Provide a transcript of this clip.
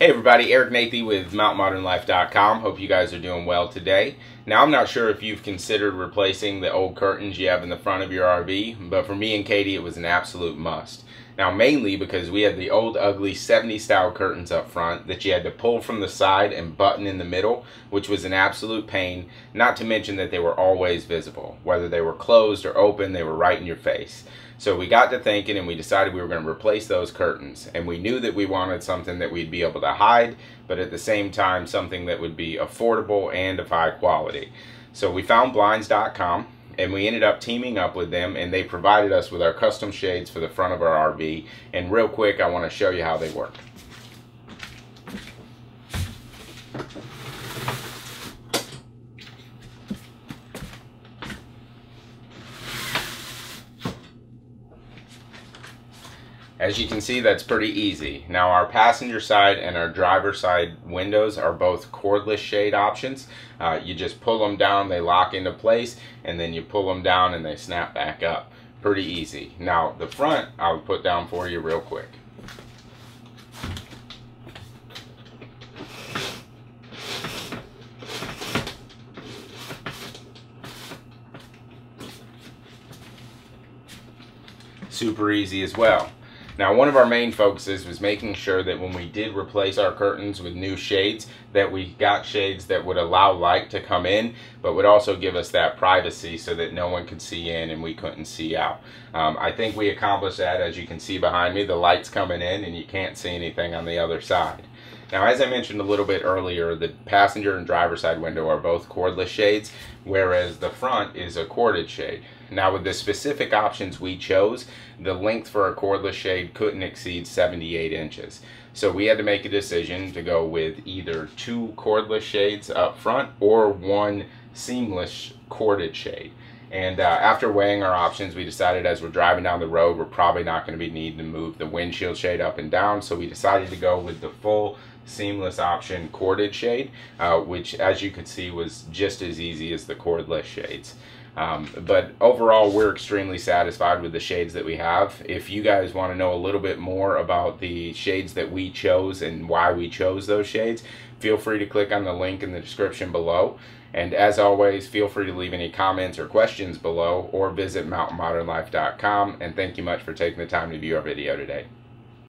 Hey everybody, Eric Nathy with MountainModernLife.com. Hope you guys are doing well today. Now I'm not sure if you've considered replacing the old curtains you have in the front of your RV, but for me and Katie it was an absolute must. Now mainly because we had the old ugly 70 style curtains up front that you had to pull from the side and button in the middle, which was an absolute pain, not to mention that they were always visible. Whether they were closed or open, they were right in your face. So we got to thinking and we decided we were going to replace those curtains. And we knew that we wanted something that we'd be able to hide, but at the same time something that would be affordable and of high quality. So we found blinds.com and we ended up teaming up with them and they provided us with our custom shades for the front of our RV and real quick I want to show you how they work. As you can see, that's pretty easy. Now our passenger side and our driver side windows are both cordless shade options. Uh, you just pull them down, they lock into place, and then you pull them down and they snap back up. Pretty easy. Now the front, I'll put down for you real quick. Super easy as well. Now, one of our main focuses was making sure that when we did replace our curtains with new shades, that we got shades that would allow light to come in, but would also give us that privacy so that no one could see in and we couldn't see out. Um, I think we accomplished that, as you can see behind me, the light's coming in and you can't see anything on the other side. Now, as I mentioned a little bit earlier, the passenger and driver side window are both cordless shades, whereas the front is a corded shade. Now, with the specific options we chose, the length for a cordless shade couldn't exceed 78 inches. So we had to make a decision to go with either two cordless shades up front or one seamless corded shade. And uh, after weighing our options, we decided as we're driving down the road, we're probably not going to be needing to move the windshield shade up and down. So we decided to go with the full seamless option corded shade, uh, which as you could see was just as easy as the cordless shades. Um, but overall, we're extremely satisfied with the shades that we have. If you guys want to know a little bit more about the shades that we chose and why we chose those shades, feel free to click on the link in the description below. And as always, feel free to leave any comments or questions below or visit mountainmodernlife.com. And thank you much for taking the time to view our video today.